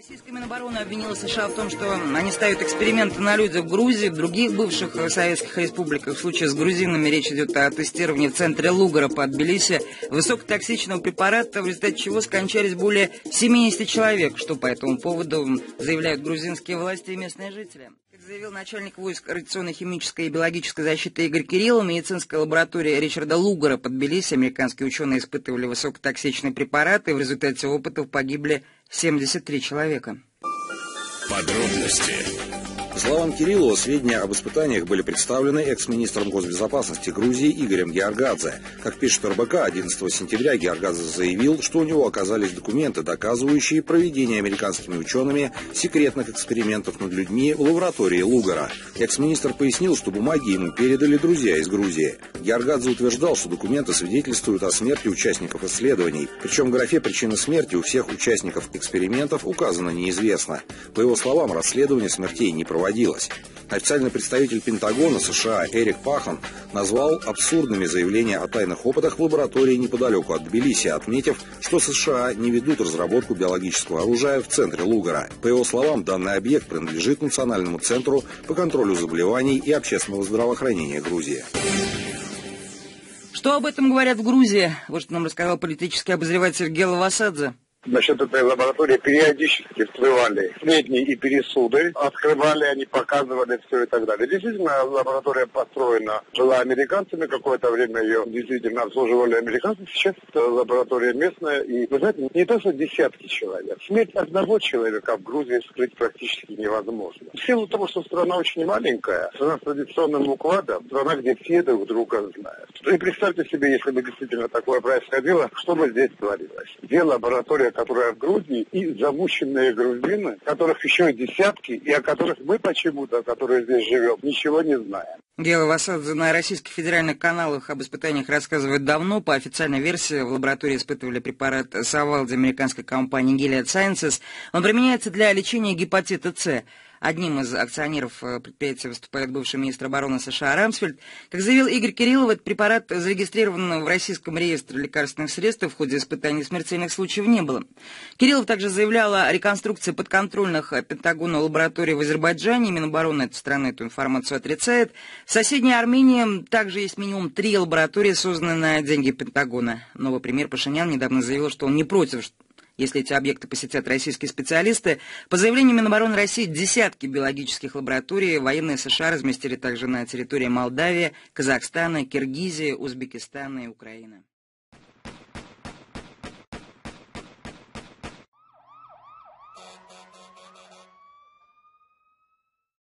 Российская Минобороны обвинила США в том, что они ставят эксперименты на людях в Грузии, в других бывших советских республиках. В случае с грузинами речь идет о тестировании в центре Лугара под Тбилиси высокотоксичного препарата, в результате чего скончались более 70 человек, что по этому поводу заявляют грузинские власти и местные жители. Как заявил начальник войск радиационной, химической и биологической защиты Игорь Кириллов, медицинская лаборатория Ричарда Лугара под Тбилиси американские ученые испытывали высокотоксичные препараты, и в результате опытов погибли 73 человека. Подробности словам Кириллова, сведения об испытаниях были представлены экс-министром госбезопасности Грузии Игорем Георгадзе. Как пишет РБК, 11 сентября Георгадзе заявил, что у него оказались документы, доказывающие проведение американскими учеными секретных экспериментов над людьми в лаборатории Лугара. Экс-министр пояснил, что бумаги ему передали друзья из Грузии. Георгадзе утверждал, что документы свидетельствуют о смерти участников исследований. Причем в графе причины смерти у всех участников экспериментов указано неизвестно. По его словам, расследование смертей не проводилось проводилось. Официальный представитель Пентагона США Эрик Пахан назвал абсурдными заявления о тайных опытах в лаборатории неподалеку от Тбилиси, отметив, что США не ведут разработку биологического оружия в центре Лугара. По его словам, данный объект принадлежит Национальному центру по контролю заболеваний и общественного здравоохранения Грузии. Что об этом говорят в Грузии? Вот что нам рассказал политический обозреватель Гела Васадзе. Насчет этой лаборатории периодически всплывали средние и пересуды, открывали они, показывали все и так далее. Действительно, лаборатория построена была американцами, какое-то время ее действительно обслуживали американцы. Сейчас это лаборатория местная, и, вы знаете, не то, что десятки человек. Смерть одного человека в Грузии скрыть практически невозможно. В силу того, что страна очень маленькая, страна с традиционным укладом, страна, где все друг друга знают. И представьте себе, если бы действительно такое происходило, что бы здесь творилось. Где лаборатория которая в Грузии, и замученные грузины, которых еще десятки, и о которых мы почему-то, которые здесь живем, ничего не знаем. Гела Васадзе на российских федеральных каналах об испытаниях рассказывает давно. По официальной версии в лаборатории испытывали препарат Савалди американской компании Gilead Sciences. Он применяется для лечения гепатита С. Одним из акционеров э, предприятия выступает бывший министр обороны США Рамсфельд. Как заявил Игорь Кириллов, этот препарат зарегистрирован в Российском реестре лекарственных средств, в ходе испытаний смертельных случаев не было. Кириллов также заявлял о реконструкции подконтрольных Пентагону лабораторий в Азербайджане. Минобороны этой страны эту информацию отрицает. В соседней Армении также есть минимум три лаборатории, созданные на деньги Пентагона. Новый премьер Пашинян недавно заявил, что он не против если эти объекты посетят российские специалисты. По заявлению Минобороны России, десятки биологических лабораторий военные США разместили также на территории Молдавии, Казахстана, Киргизии, Узбекистана и Украины.